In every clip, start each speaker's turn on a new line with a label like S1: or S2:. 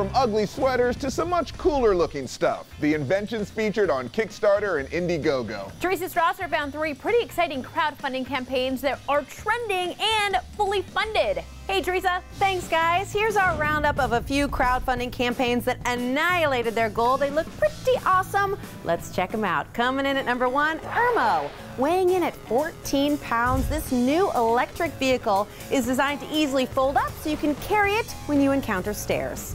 S1: from ugly sweaters to some much cooler looking stuff. The inventions featured on Kickstarter and Indiegogo.
S2: Teresa Strasser found three pretty exciting crowdfunding campaigns that are trending and fully funded. Hey, Teresa.
S3: Thanks, guys. Here's our roundup of a few crowdfunding campaigns that annihilated their goal. They look pretty awesome. Let's check them out. Coming in at number one, Irmo. Weighing in at 14 pounds, this new electric vehicle is designed to easily fold up so you can carry it when you encounter stairs.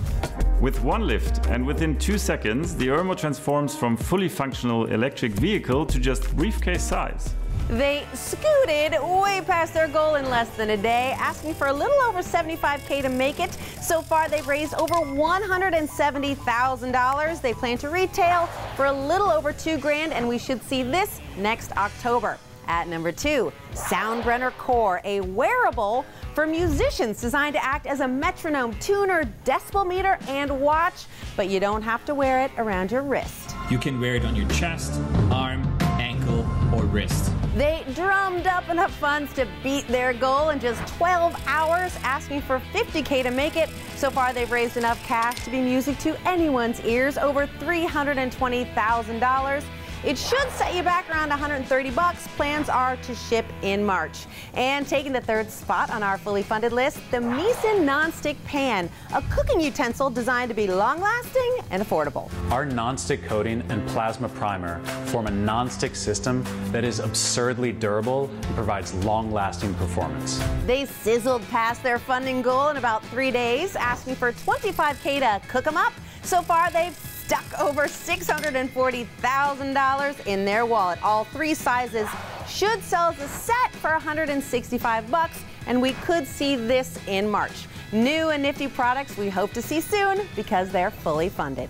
S4: With one lift and within two seconds, the Irmo transforms from fully functional electric vehicle to just briefcase size.
S3: They scooted way past their goal in less than a day, asking for a little over 75K to make it. So far, they've raised over $170,000. They plan to retail for a little over two grand, and we should see this next October. At number two, Soundbrenner Core, a wearable for musicians designed to act as a metronome, tuner, decibel meter, and watch, but you don't have to wear it around your wrist.
S5: You can wear it on your chest, arm, ankle, or wrist.
S3: They drummed up enough funds to beat their goal in just 12 hours, asking for 50K to make it. So far, they've raised enough cash to be music to anyone's ears, over $320,000. It should set you back around 130 bucks. Plans are to ship in March. And taking the third spot on our fully funded list, the Misen Nonstick Pan, a cooking utensil designed to be long-lasting and affordable.
S6: Our nonstick coating and plasma primer form a nonstick system that is absurdly durable and provides long-lasting performance.
S3: They sizzled past their funding goal in about three days, asking for 25K to cook them up. So far, they've stuck over $640,000 in their wallet. All three sizes should sell as a set for 165 bucks, and we could see this in March. New and nifty products we hope to see soon because they're fully funded.